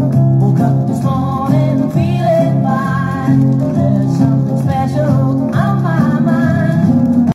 Woke up this morning feeling fine.